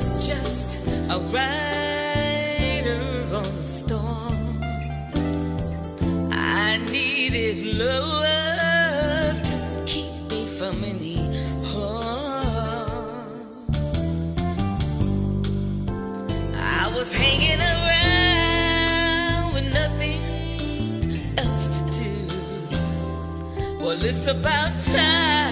was just a rider on the storm. I needed love to keep me from any harm. I was hanging around with nothing else to do. Well, it's about time.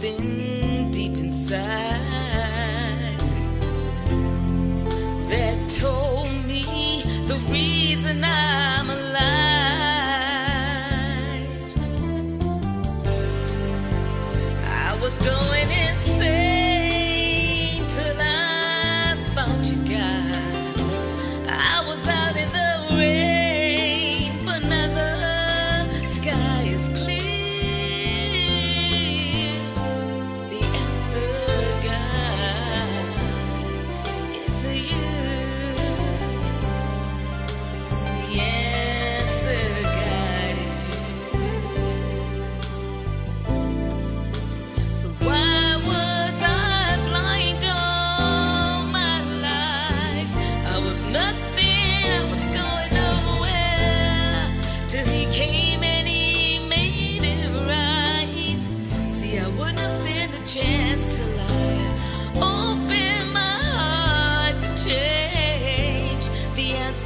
something deep inside that told me the reason I'm alive.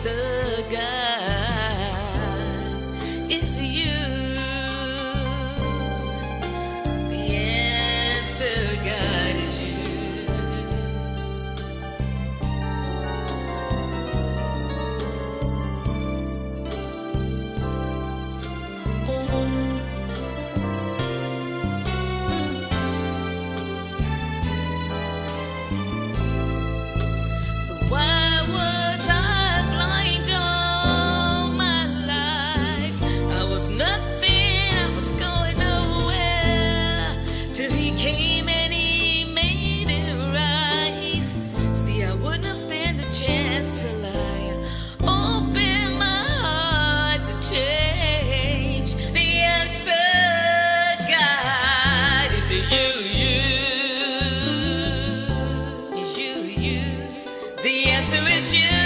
sun. patience.